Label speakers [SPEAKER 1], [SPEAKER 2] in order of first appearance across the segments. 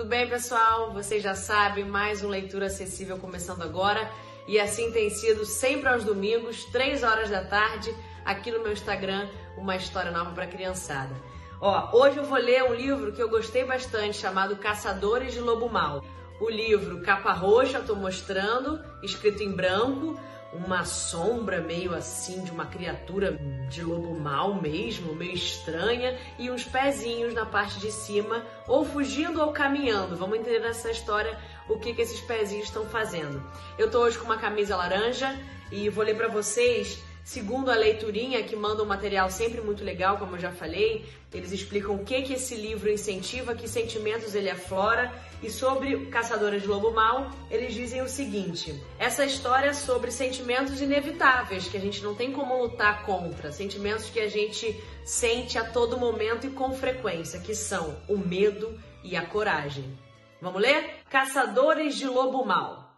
[SPEAKER 1] Tudo bem, pessoal? Vocês já sabem, mais um Leitura Acessível começando agora. E assim tem sido sempre aos domingos, 3 horas da tarde, aqui no meu Instagram, uma história nova para criançada. Ó, hoje eu vou ler um livro que eu gostei bastante, chamado Caçadores de Lobo Mal. O livro capa roxa, eu tô mostrando, escrito em branco, uma sombra meio assim de uma criatura de lobo mal mesmo, meio estranha, e uns pezinhos na parte de cima, ou fugindo ou caminhando. Vamos entender nessa história o que, que esses pezinhos estão fazendo. Eu tô hoje com uma camisa laranja e vou ler para vocês Segundo a leiturinha, que manda um material sempre muito legal, como eu já falei, eles explicam o que, que esse livro incentiva, que sentimentos ele aflora. E sobre Caçadora de Lobo Mal, eles dizem o seguinte: essa história é sobre sentimentos inevitáveis, que a gente não tem como lutar contra, sentimentos que a gente sente a todo momento e com frequência, que são o medo e a coragem. Vamos ler? Caçadores de Lobo Mal.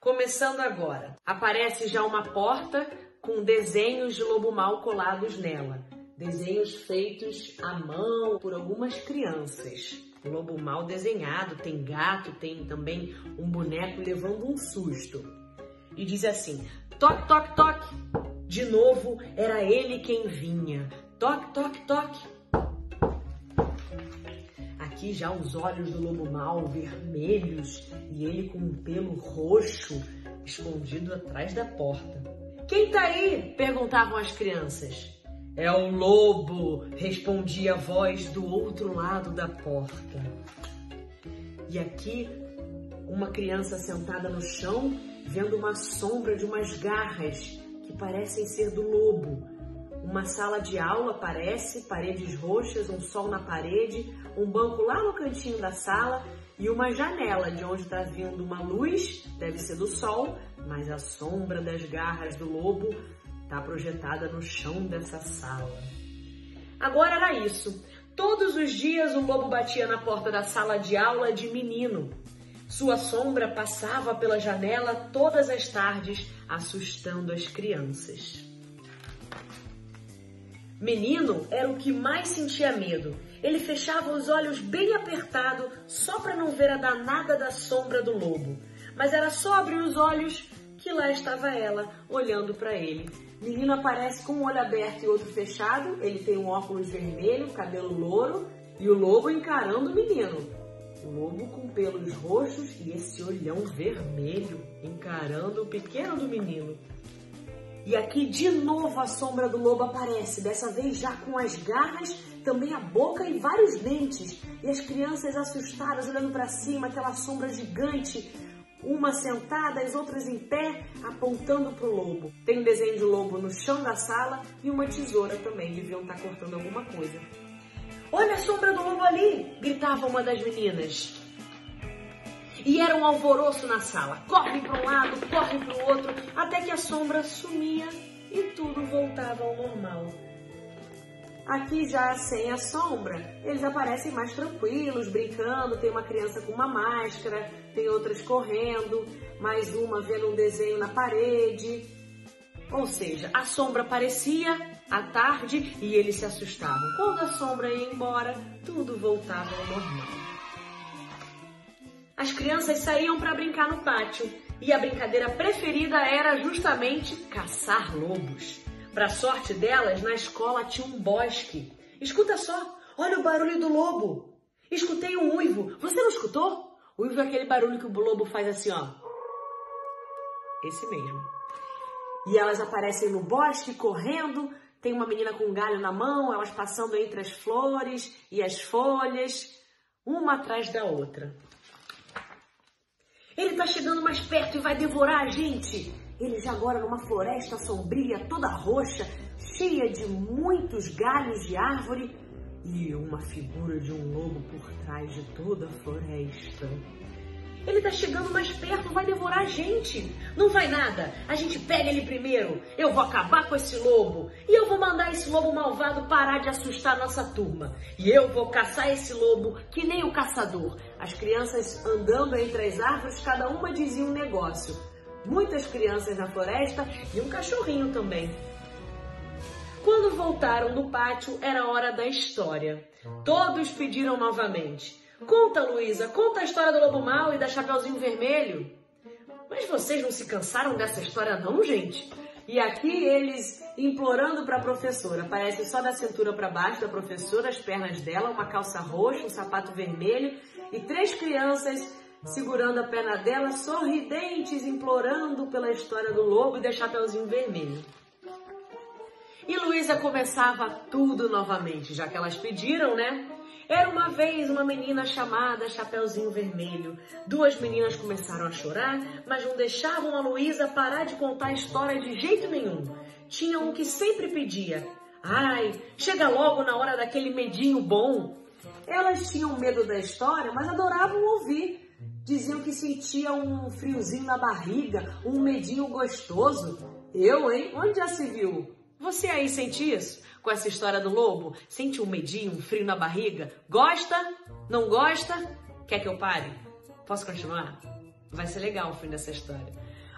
[SPEAKER 1] Começando agora. Aparece já uma porta com desenhos de lobo mal colados nela. Desenhos feitos à mão por algumas crianças. Lobo mal desenhado, tem gato, tem também um boneco levando um susto. E diz assim: toque, toque, toque. De novo era ele quem vinha. Toque, toque, toque. Aqui já os olhos do lobo mal vermelhos e ele com um pelo roxo escondido atrás da porta. Quem tá aí? perguntavam as crianças. É o lobo, respondia a voz do outro lado da porta. E aqui, uma criança sentada no chão, vendo uma sombra de umas garras que parecem ser do lobo. Uma sala de aula parece, paredes roxas, um sol na parede, um banco lá no cantinho da sala e uma janela de onde está vindo uma luz, deve ser do sol, mas a sombra das garras do lobo está projetada no chão dessa sala. Agora era isso. Todos os dias o lobo batia na porta da sala de aula de menino. Sua sombra passava pela janela todas as tardes, assustando as crianças. Menino era o que mais sentia medo. Ele fechava os olhos bem apertado só para não ver a danada da sombra do lobo. Mas era só abrir os olhos que lá estava ela, olhando para ele. Menino aparece com um olho aberto e outro fechado, ele tem um óculos vermelho, cabelo louro e o lobo encarando o menino. O lobo com pelos roxos e esse olhão vermelho encarando o pequeno do menino. E aqui de novo a sombra do lobo aparece, dessa vez já com as garras, também a boca e vários dentes. E as crianças assustadas olhando para cima, aquela sombra gigante uma sentada, as outras em pé, apontando para o lobo. Tem um desenho de lobo no chão da sala e uma tesoura também, deviam estar tá cortando alguma coisa. Olha a sombra do lobo ali! gritava uma das meninas. E era um alvoroço na sala. Corre para um lado, corre para o outro, até que a sombra sumia e tudo voltava ao normal. Aqui já sem a sombra, eles aparecem mais tranquilos, brincando. Tem uma criança com uma máscara, tem outras correndo, mais uma vendo um desenho na parede. Ou seja, a sombra aparecia à tarde e eles se assustavam. Quando a sombra ia embora, tudo voltava ao normal. As crianças saíam para brincar no pátio e a brincadeira preferida era justamente caçar lobos. Para sorte delas, na escola tinha um bosque. Escuta só, olha o barulho do lobo. Escutei um uivo. Você não escutou? Uivo é aquele barulho que o lobo faz assim, ó. Esse mesmo. E elas aparecem no bosque correndo. Tem uma menina com um galho na mão, elas passando entre as flores e as folhas, uma atrás da outra. Ele tá chegando mais perto e vai devorar a gente. Eles agora numa floresta sombria, toda roxa, cheia de muitos galhos de árvore e uma figura de um lobo por trás de toda a floresta. Ele tá chegando mais perto, vai devorar a gente. Não vai nada, a gente pega ele primeiro. Eu vou acabar com esse lobo. E eu vou mandar esse lobo malvado parar de assustar nossa turma. E eu vou caçar esse lobo que nem o caçador. As crianças andando entre as árvores, cada uma dizia um negócio muitas crianças na floresta e um cachorrinho também. Quando voltaram do pátio, era hora da história. Todos pediram novamente. Conta, Luísa, conta a história do lobo mau e da Chapeuzinho Vermelho. Mas vocês não se cansaram dessa história não, gente? E aqui eles implorando para a professora. Aparece só da cintura para baixo da professora, as pernas dela, uma calça roxa, um sapato vermelho e três crianças segurando a perna dela, sorridentes, implorando pela história do lobo e da Chapeuzinho Vermelho. E Luísa começava tudo novamente, já que elas pediram, né? Era uma vez uma menina chamada Chapeuzinho Vermelho. Duas meninas começaram a chorar, mas não deixavam a Luísa parar de contar a história de jeito nenhum. Tinha um que sempre pedia: Ai, chega logo na hora daquele medinho bom. Elas tinham medo da história, mas adoravam ouvir. Diziam que sentia um friozinho na barriga, um medinho gostoso. Eu, hein? Onde já se viu? Você aí sente isso? Com essa história do lobo? Sente um medinho, um frio na barriga? Gosta? Não gosta? Quer que eu pare? Posso continuar? Vai ser legal o fim dessa história.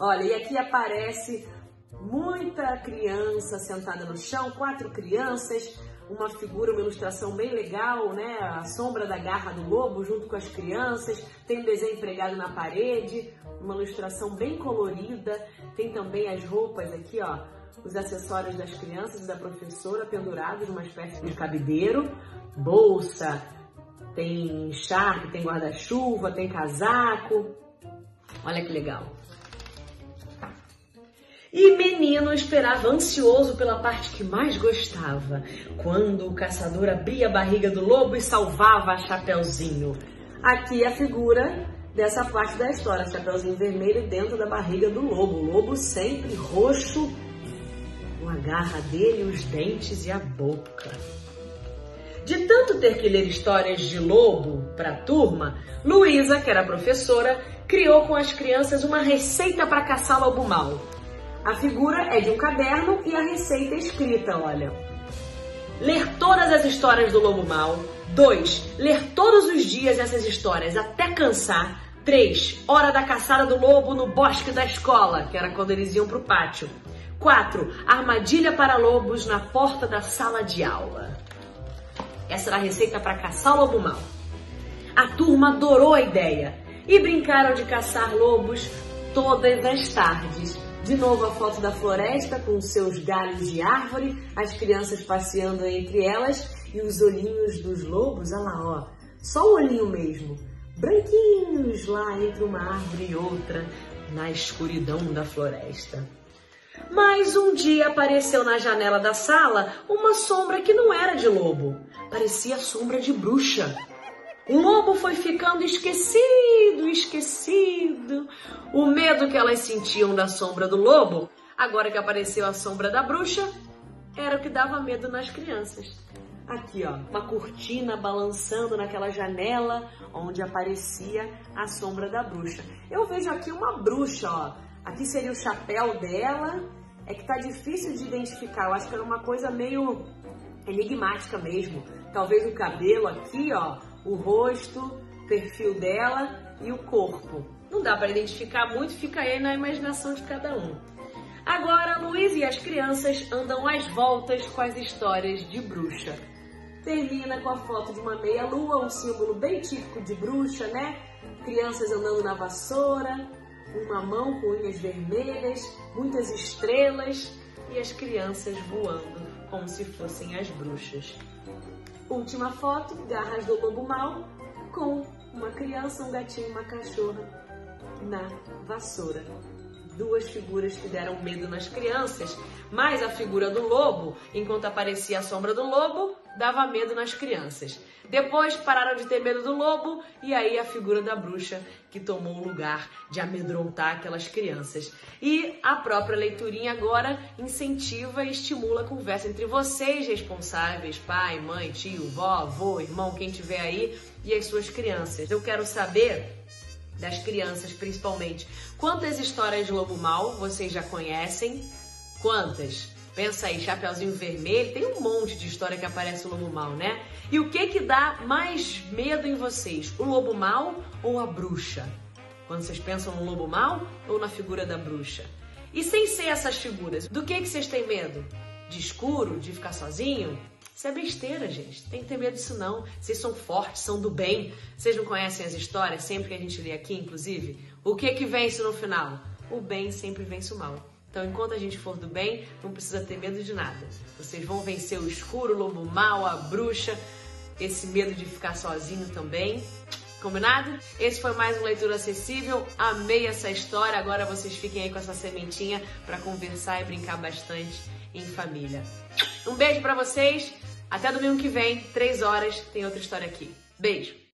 [SPEAKER 1] Olha, e aqui aparece muita criança sentada no chão, quatro crianças, uma figura, uma ilustração bem legal, né? A sombra da garra do lobo junto com as crianças. Tem um desenho pregado na parede, uma ilustração bem colorida. Tem também as roupas aqui, ó os acessórios das crianças e da professora pendurados numa espécie de cabideiro, bolsa, tem encharpe, tem guarda-chuva, tem casaco. Olha que legal. E menino esperava ansioso pela parte que mais gostava, quando o caçador abria a barriga do lobo e salvava a Chapeuzinho. Aqui a figura dessa parte da história, Chapeuzinho vermelho dentro da barriga do lobo. O lobo sempre roxo a garra dele, os dentes e a boca. De tanto ter que ler histórias de lobo para a turma, Luísa, que era professora, criou com as crianças uma receita para caçar lobo mau. A figura é de um caderno e a receita é escrita, olha. Ler todas as histórias do lobo mau. 2. Ler todos os dias essas histórias até cansar. 3. Hora da caçada do lobo no bosque da escola, que era quando eles iam para o pátio. 4. Armadilha para lobos na porta da sala de aula. Essa era a receita para caçar o lobo mau. A turma adorou a ideia e brincaram de caçar lobos todas as tardes. De novo a foto da floresta com seus galhos de árvore, as crianças passeando entre elas e os olhinhos dos lobos, olha lá, ó, só o olhinho mesmo, branquinhos lá entre uma árvore e outra, na escuridão da floresta. Mas um dia apareceu na janela da sala uma sombra que não era de lobo, parecia sombra de bruxa. O lobo foi ficando esquecido, esquecido. O medo que elas sentiam da sombra do lobo, agora que apareceu a sombra da bruxa, era o que dava medo nas crianças. Aqui, ó, uma cortina balançando naquela janela onde aparecia a sombra da bruxa. Eu vejo aqui uma bruxa, ó. Aqui seria o chapéu dela é que tá difícil de identificar. Eu acho que era uma coisa meio enigmática mesmo. Talvez o cabelo aqui, ó, o rosto, perfil dela e o corpo. Não dá para identificar muito, fica aí na imaginação de cada um. Agora, Luiz e as crianças andam às voltas com as histórias de bruxa. Termina com a foto de uma meia-lua, um símbolo bem típico de bruxa, né? Crianças andando na vassoura, uma mão com unhas vermelhas, muitas estrelas e as crianças voando como se fossem as bruxas. Última foto, garras do lobo mau, com uma criança, um gatinho e uma cachorra na vassoura. Duas figuras que deram medo nas crianças, mas a figura do lobo, enquanto aparecia a sombra do lobo, dava medo nas crianças. Depois pararam de ter medo do lobo e aí a figura da bruxa que tomou o lugar de amedrontar aquelas crianças. E a própria leiturinha agora incentiva e estimula a conversa entre vocês responsáveis, pai, mãe, tio, vó, avô, irmão, quem tiver aí e as suas crianças. Eu quero saber das crianças principalmente, quantas histórias de lobo mal vocês já conhecem? Quantas? Pensa aí, Chapeuzinho Vermelho, tem um monte de história que aparece o lobo mal, né? E o que que dá mais medo em vocês? O lobo mal ou a bruxa? Quando vocês pensam no lobo mal ou na figura da bruxa? E sem ser essas figuras, do que que vocês têm medo? De escuro? De ficar sozinho? Isso é besteira, gente. Tem que ter medo disso não. Vocês são fortes, são do bem. Vocês não conhecem as histórias, sempre que a gente lê aqui, inclusive? O que que vence no final? O bem sempre vence o mal. Então, enquanto a gente for do bem, não precisa ter medo de nada. Vocês vão vencer o escuro, o lobo mau, a bruxa, esse medo de ficar sozinho também. Combinado? Esse foi mais um Leitura Acessível. Amei essa história. Agora vocês fiquem aí com essa sementinha para conversar e brincar bastante em família. Um beijo para vocês. Até domingo que vem, 3 horas, tem outra história aqui. Beijo!